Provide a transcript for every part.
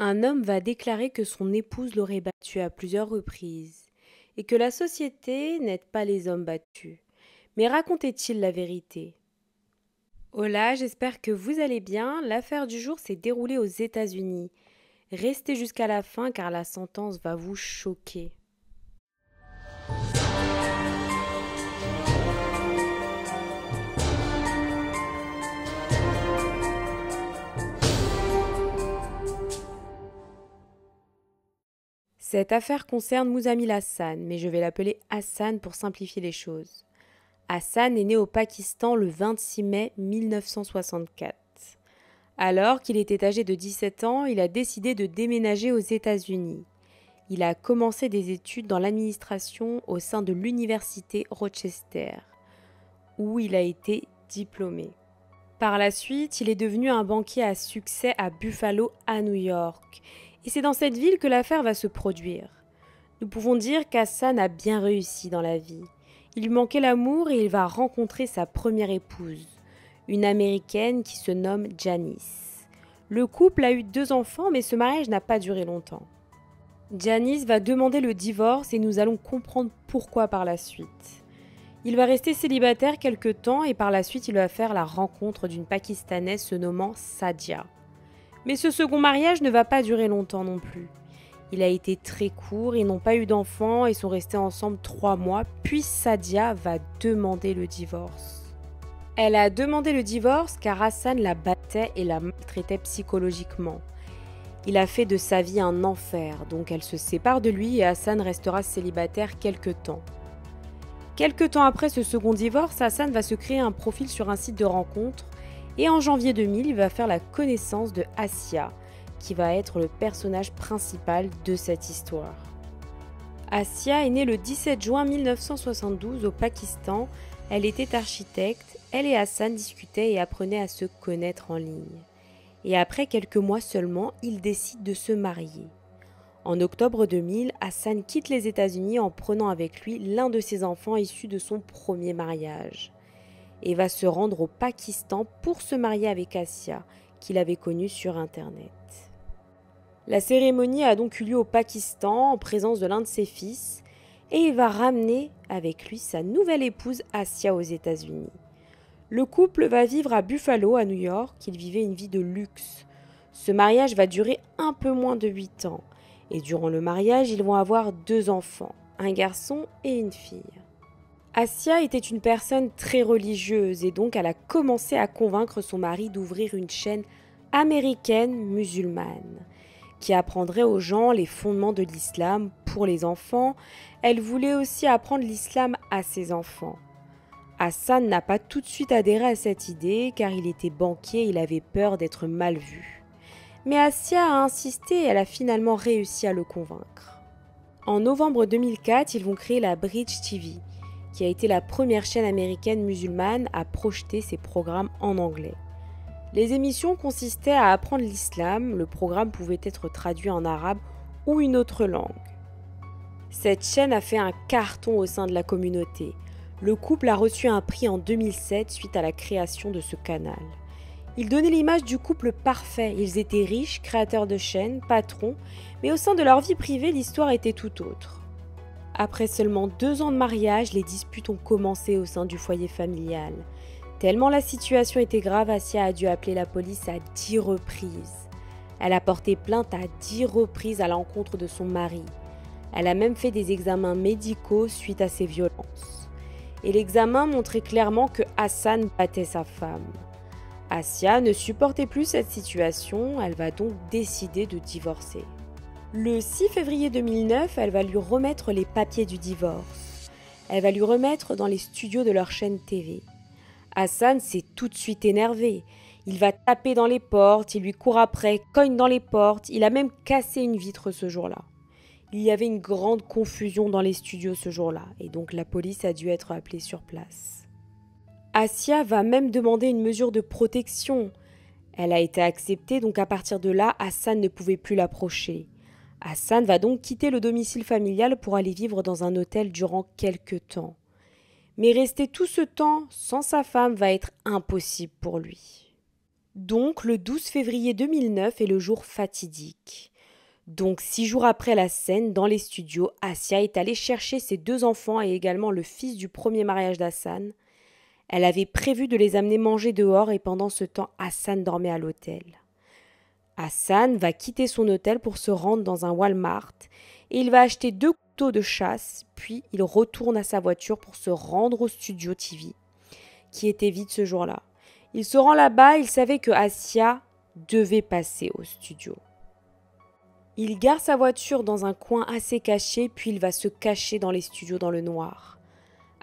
Un homme va déclarer que son épouse l'aurait battu à plusieurs reprises et que la société n'aide pas les hommes battus. Mais racontait-il la vérité? Hola, j'espère que vous allez bien. L'affaire du jour s'est déroulée aux États-Unis. Restez jusqu'à la fin car la sentence va vous choquer. Cette affaire concerne Mouzamil Hassan, mais je vais l'appeler Hassan pour simplifier les choses. Hassan est né au Pakistan le 26 mai 1964. Alors qu'il était âgé de 17 ans, il a décidé de déménager aux États-Unis. Il a commencé des études dans l'administration au sein de l'université Rochester, où il a été diplômé. Par la suite, il est devenu un banquier à succès à Buffalo, à New York, et c'est dans cette ville que l'affaire va se produire. Nous pouvons dire qu'Hassan a bien réussi dans la vie. Il lui manquait l'amour et il va rencontrer sa première épouse, une américaine qui se nomme Janice. Le couple a eu deux enfants, mais ce mariage n'a pas duré longtemps. Janice va demander le divorce et nous allons comprendre pourquoi par la suite. Il va rester célibataire quelque temps et par la suite il va faire la rencontre d'une Pakistanaise se nommant Sadia. Mais ce second mariage ne va pas durer longtemps non plus. Il a été très court, ils n'ont pas eu d'enfants et sont restés ensemble trois mois, puis Sadia va demander le divorce. Elle a demandé le divorce car Hassan la battait et la maltraitait psychologiquement. Il a fait de sa vie un enfer, donc elle se sépare de lui et Hassan restera célibataire quelque temps. Quelque temps après ce second divorce, Hassan va se créer un profil sur un site de rencontre et en janvier 2000, il va faire la connaissance de Asia, qui va être le personnage principal de cette histoire. Asia est née le 17 juin 1972 au Pakistan. Elle était architecte. Elle et Hassan discutaient et apprenaient à se connaître en ligne. Et après quelques mois seulement, ils décident de se marier. En octobre 2000, Hassan quitte les États-Unis en prenant avec lui l'un de ses enfants issus de son premier mariage et va se rendre au Pakistan pour se marier avec Asia, qu'il avait connue sur Internet. La cérémonie a donc eu lieu au Pakistan en présence de l'un de ses fils, et il va ramener avec lui sa nouvelle épouse Asia aux États-Unis. Le couple va vivre à Buffalo, à New York, il vivait une vie de luxe. Ce mariage va durer un peu moins de 8 ans, et durant le mariage, ils vont avoir deux enfants, un garçon et une fille. Asia était une personne très religieuse et donc elle a commencé à convaincre son mari d'ouvrir une chaîne américaine musulmane qui apprendrait aux gens les fondements de l'islam pour les enfants. Elle voulait aussi apprendre l'islam à ses enfants. Hassan n'a pas tout de suite adhéré à cette idée car il était banquier et il avait peur d'être mal vu. Mais Asia a insisté et elle a finalement réussi à le convaincre. En novembre 2004, ils vont créer la Bridge TV, qui a été la première chaîne américaine musulmane à projeter ses programmes en anglais. Les émissions consistaient à apprendre l'islam, le programme pouvait être traduit en arabe ou une autre langue. Cette chaîne a fait un carton au sein de la communauté. Le couple a reçu un prix en 2007 suite à la création de ce canal. Ils donnaient l'image du couple parfait. Ils étaient riches, créateurs de chaînes, patrons, mais au sein de leur vie privée, l'histoire était tout autre. Après seulement deux ans de mariage, les disputes ont commencé au sein du foyer familial. Tellement la situation était grave, Asia a dû appeler la police à dix reprises. Elle a porté plainte à dix reprises à l'encontre de son mari. Elle a même fait des examens médicaux suite à ces violences. Et l'examen montrait clairement que Hassan battait sa femme. Asia ne supportait plus cette situation, elle va donc décider de divorcer. Le 6 février 2009, elle va lui remettre les papiers du divorce. Elle va lui remettre dans les studios de leur chaîne TV. Hassan s'est tout de suite énervé. Il va taper dans les portes, il lui court après, cogne dans les portes, il a même cassé une vitre ce jour-là. Il y avait une grande confusion dans les studios ce jour-là, et donc la police a dû être appelée sur place. Asia va même demander une mesure de protection. Elle a été acceptée, donc à partir de là, Hassan ne pouvait plus l'approcher. Hassan va donc quitter le domicile familial pour aller vivre dans un hôtel durant quelques temps. Mais rester tout ce temps sans sa femme va être impossible pour lui. Donc le 12 février 2009 est le jour fatidique. Donc six jours après la scène, dans les studios, Asia est allée chercher ses deux enfants et également le fils du premier mariage d'Hassan. Elle avait prévu de les amener manger dehors et pendant ce temps, Hassan dormait à l'hôtel. Hassan va quitter son hôtel pour se rendre dans un Walmart et il va acheter deux couteaux de chasse, puis il retourne à sa voiture pour se rendre au studio TV, qui était vide ce jour-là. Il se rend là-bas, il savait que Asia devait passer au studio. Il gare sa voiture dans un coin assez caché, puis il va se cacher dans les studios dans le noir.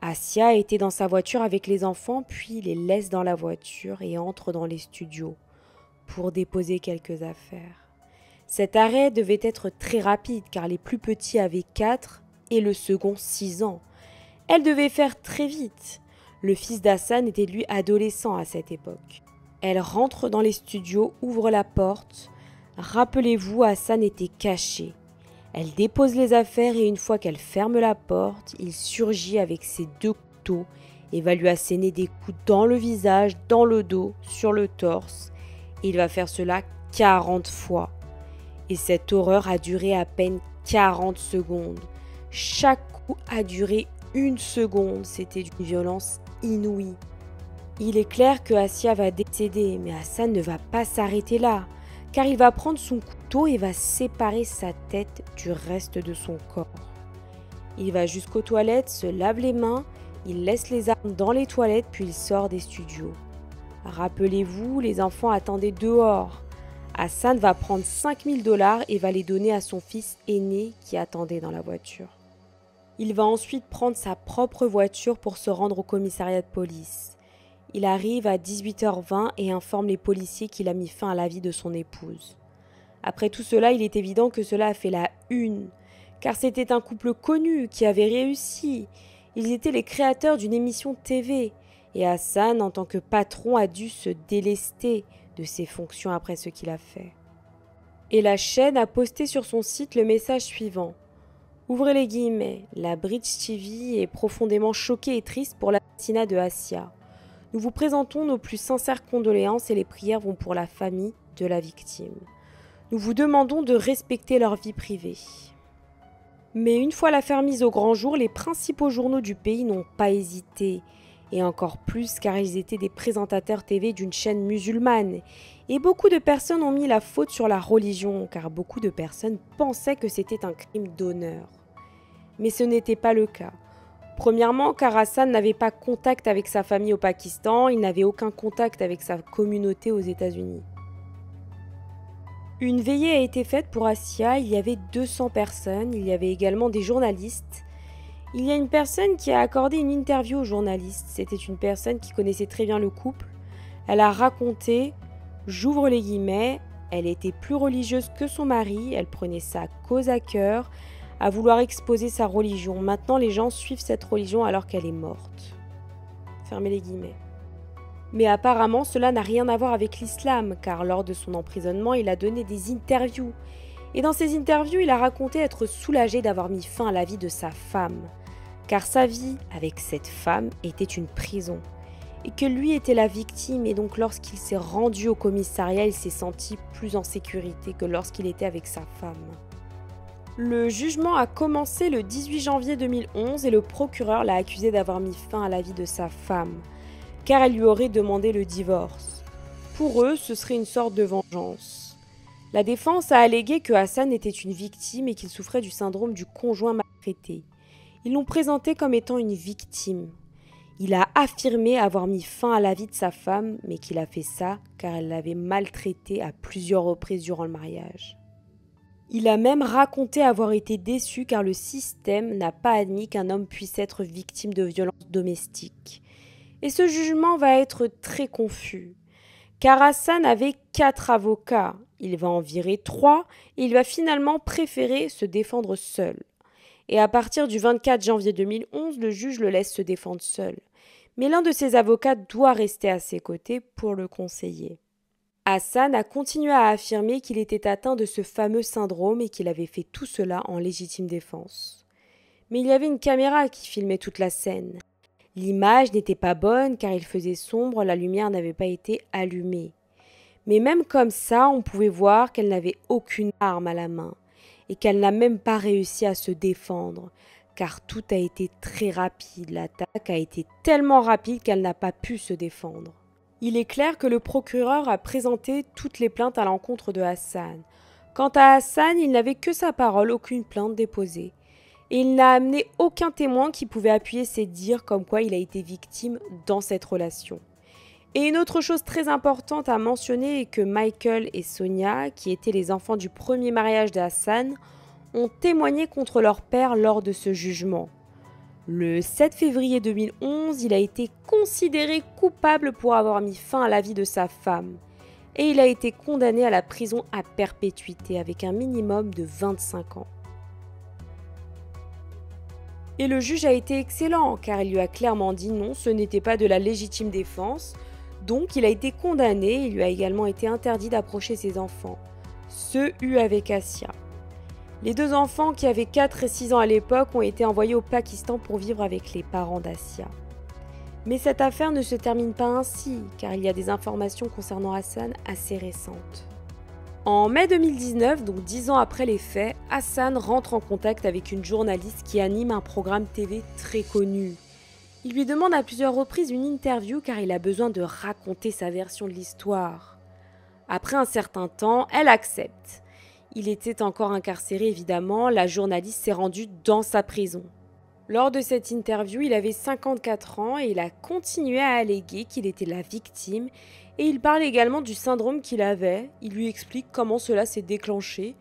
Asia était dans sa voiture avec les enfants, puis les laisse dans la voiture et entre dans les studios pour déposer quelques affaires. Cet arrêt devait être très rapide car les plus petits avaient 4 et le second 6 ans. Elle devait faire très vite. Le fils d'Hassan était lui adolescent à cette époque. Elle rentre dans les studios, ouvre la porte, Rappelez-vous, Hassan était caché. Elle dépose les affaires et une fois qu'elle ferme la porte, il surgit avec ses deux couteaux et va lui asséner des coups dans le visage, dans le dos, sur le torse. Il va faire cela 40 fois. Et cette horreur a duré à peine 40 secondes. Chaque coup a duré une seconde. C'était d'une violence inouïe. Il est clair que Asia va décéder, mais Hassan ne va pas s'arrêter là car il va prendre son et va séparer sa tête du reste de son corps. Il va jusqu'aux toilettes, se lave les mains, il laisse les armes dans les toilettes puis il sort des studios. Rappelez-vous, les enfants attendaient dehors. Hassan va prendre 5000 dollars et va les donner à son fils aîné qui attendait dans la voiture. Il va ensuite prendre sa propre voiture pour se rendre au commissariat de police. Il arrive à 18h20 et informe les policiers qu'il a mis fin à la vie de son épouse. Après tout cela, il est évident que cela a fait la une, car c'était un couple connu qui avait réussi. Ils étaient les créateurs d'une émission TV, et Hassan, en tant que patron, a dû se délester de ses fonctions après ce qu'il a fait. Et la chaîne a posté sur son site le message suivant. Ouvrez les guillemets, la Bridge TV est profondément choquée et triste pour l'assassinat de Asia. Nous vous présentons nos plus sincères condoléances et les prières vont pour la famille de la victime. Nous vous demandons de respecter leur vie privée. Mais une fois l'affaire mise au grand jour, les principaux journaux du pays n'ont pas hésité, et encore plus car ils étaient des présentateurs TV d'une chaîne musulmane. Et beaucoup de personnes ont mis la faute sur la religion, car beaucoup de personnes pensaient que c'était un crime d'honneur. Mais ce n'était pas le cas. Premièrement, car n'avait pas contact avec sa famille au Pakistan, il n'avait aucun contact avec sa communauté aux États-Unis. Une veillée a été faite pour Asia, il y avait 200 personnes, il y avait également des journalistes. Il y a une personne qui a accordé une interview aux journalistes, c'était une personne qui connaissait très bien le couple. Elle a raconté, j'ouvre les guillemets, elle était plus religieuse que son mari, elle prenait sa cause à cœur, à vouloir exposer sa religion. Maintenant, les gens suivent cette religion alors qu'elle est morte. Fermez les guillemets. Mais apparemment, cela n'a rien à voir avec l'islam, car lors de son emprisonnement, il a donné des interviews. Et dans ces interviews, il a raconté être soulagé d'avoir mis fin à la vie de sa femme, car sa vie avec cette femme était une prison, et que lui était la victime, et donc lorsqu'il s'est rendu au commissariat, il s'est senti plus en sécurité que lorsqu'il était avec sa femme. Le jugement a commencé le 18 janvier 2011 et le procureur l'a accusé d'avoir mis fin à la vie de sa femme, car elle lui aurait demandé le divorce. Pour eux, ce serait une sorte de vengeance. La défense a allégué que Hassan était une victime et qu'il souffrait du syndrome du conjoint maltraité. Ils l'ont présenté comme étant une victime. Il a affirmé avoir mis fin à la vie de sa femme, mais qu'il a fait ça car elle l'avait maltraité à plusieurs reprises durant le mariage. Il a même raconté avoir été déçu car le système n'a pas admis qu'un homme puisse être victime de violences domestiques. Et ce jugement va être très confus. Car Hassan avait quatre avocats. Il va en virer trois et il va finalement préférer se défendre seul. Et à partir du 24 janvier 2011, le juge le laisse se défendre seul. Mais l'un de ses avocats doit rester à ses côtés pour le conseiller. Hassan a continué à affirmer qu'il était atteint de ce fameux syndrome et qu'il avait fait tout cela en légitime défense. Mais il y avait une caméra qui filmait toute la scène. L'image n'était pas bonne car il faisait sombre, la lumière n'avait pas été allumée. Mais même comme ça, on pouvait voir qu'elle n'avait aucune arme à la main et qu'elle n'a même pas réussi à se défendre, car tout a été très rapide. L'attaque a été tellement rapide qu'elle n'a pas pu se défendre. Il est clair que le procureur a présenté toutes les plaintes à l'encontre de Hassan. Quant à Hassan, il n'avait que sa parole, aucune plainte déposée. Et il n'a amené aucun témoin qui pouvait appuyer ses dires comme quoi il a été victime dans cette relation. Et une autre chose très importante à mentionner est que Michael et Sonia, qui étaient les enfants du premier mariage de Hassan, ont témoigné contre leur père lors de ce jugement. Le 7 février 2011, il a été considéré coupable pour avoir mis fin à la vie de sa femme. Et il a été condamné à la prison à perpétuité avec un minimum de 25 ans. Et le juge a été excellent car il lui a clairement dit non, ce n'était pas de la légitime défense, donc il a été condamné, il lui a également été interdit d'approcher ses enfants, ceux eus avec Asia. Les deux enfants qui avaient 4 et 6 ans à l'époque ont été envoyés au Pakistan pour vivre avec les parents d'Asia. Mais cette affaire ne se termine pas ainsi, car il y a des informations concernant Hassan assez récentes. En mai 2019, donc 10 ans après les faits, Hassan rentre en contact avec une journaliste qui anime un programme TV très connu, il lui demande à plusieurs reprises une interview car il a besoin de raconter sa version de l'histoire. Après un certain temps, elle accepte. Il était encore incarcéré évidemment, la journaliste s'est rendue dans sa prison. Lors de cette interview, il avait 54 ans et il a continué à alléguer qu'il était la victime et il parle également du syndrome qu'il avait. Il lui explique comment cela s'est déclenché,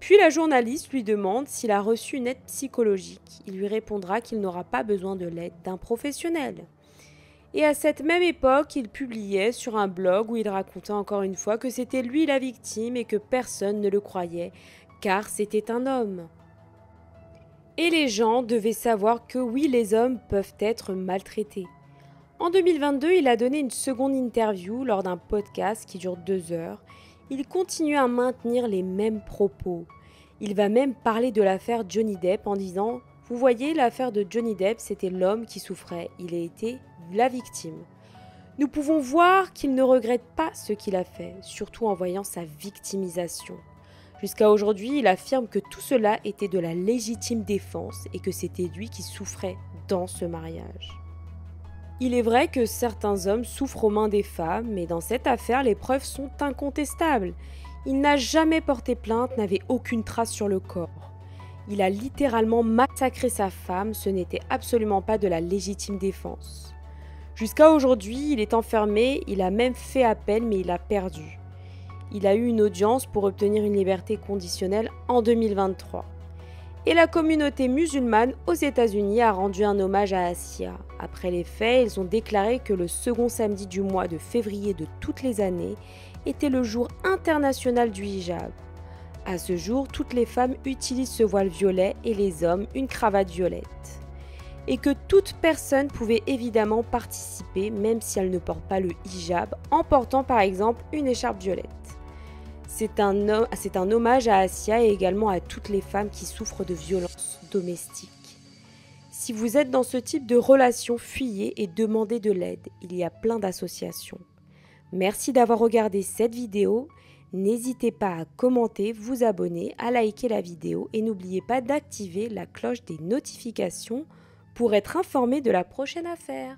puis la journaliste lui demande s'il a reçu une aide psychologique. Il lui répondra qu'il n'aura pas besoin de l'aide d'un professionnel. Et à cette même époque, il publiait sur un blog où il racontait encore une fois que c'était lui la victime et que personne ne le croyait, car c'était un homme. Et les gens devaient savoir que oui, les hommes peuvent être maltraités. En 2022, il a donné une seconde interview lors d'un podcast qui dure deux heures il continue à maintenir les mêmes propos. Il va même parler de l'affaire Johnny Depp en disant Vous voyez, l'affaire de Johnny Depp, c'était l'homme qui souffrait, il a été la victime. Nous pouvons voir qu'il ne regrette pas ce qu'il a fait, surtout en voyant sa victimisation. Jusqu'à aujourd'hui, il affirme que tout cela était de la légitime défense et que c'était lui qui souffrait dans ce mariage. Il est vrai que certains hommes souffrent aux mains des femmes, mais dans cette affaire, les preuves sont incontestables. Il n'a jamais porté plainte, n'avait aucune trace sur le corps. Il a littéralement massacré sa femme, ce n'était absolument pas de la légitime défense. Jusqu'à aujourd'hui, il est enfermé, il a même fait appel, mais il a perdu. Il a eu une audience pour obtenir une liberté conditionnelle en 2023 et la communauté musulmane aux États-Unis a rendu un hommage à Asia. Après les faits, ils ont déclaré que le second samedi du mois de février de toutes les années était le jour international du hijab. À ce jour, toutes les femmes utilisent ce voile violet et les hommes une cravate violette. Et que toute personne pouvait évidemment participer même si elle ne porte pas le hijab en portant par exemple une écharpe violette. C'est un, hommage à Asia et également à toutes les femmes qui souffrent de violences domestiques. Si vous êtes dans ce type de relation, fuyez et demandez de l'aide. Il y a plein d'associations. Merci d'avoir regardé cette vidéo. N'hésitez pas à commenter, vous abonner, à liker la vidéo et n'oubliez pas d'activer la cloche des notifications pour être informé de la prochaine affaire.